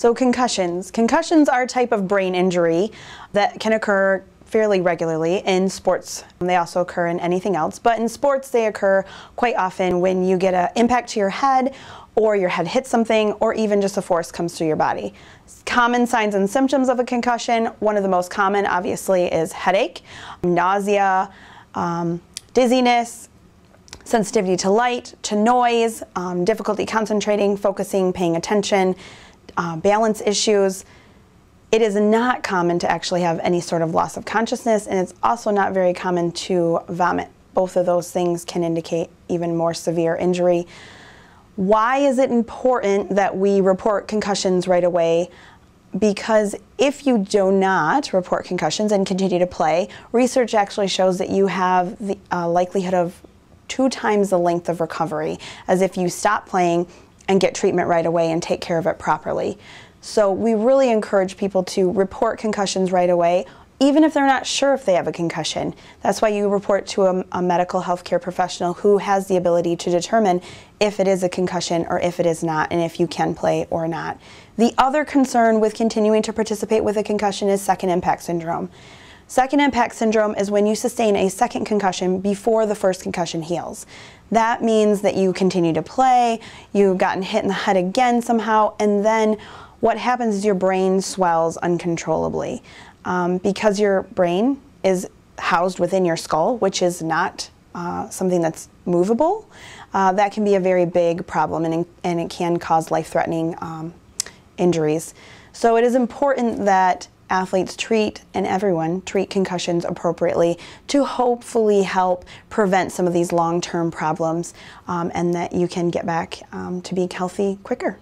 So concussions. Concussions are a type of brain injury that can occur fairly regularly in sports. They also occur in anything else, but in sports they occur quite often when you get an impact to your head or your head hits something or even just a force comes through your body. Common signs and symptoms of a concussion, one of the most common obviously is headache, nausea, um, dizziness, sensitivity to light, to noise, um, difficulty concentrating, focusing, paying attention, uh, balance issues. It is not common to actually have any sort of loss of consciousness, and it's also not very common to vomit. Both of those things can indicate even more severe injury. Why is it important that we report concussions right away? Because if you do not report concussions and continue to play, research actually shows that you have the uh, likelihood of two times the length of recovery as if you stop playing and get treatment right away and take care of it properly. So we really encourage people to report concussions right away, even if they're not sure if they have a concussion. That's why you report to a, a medical healthcare professional who has the ability to determine if it is a concussion or if it is not, and if you can play or not. The other concern with continuing to participate with a concussion is second impact syndrome. Second impact syndrome is when you sustain a second concussion before the first concussion heals. That means that you continue to play, you've gotten hit in the head again somehow, and then what happens is your brain swells uncontrollably. Um, because your brain is housed within your skull, which is not uh, something that's movable, uh, that can be a very big problem and, and it can cause life threatening um, injuries. So it is important that athletes treat and everyone treat concussions appropriately to hopefully help prevent some of these long-term problems um, and that you can get back um, to being healthy quicker.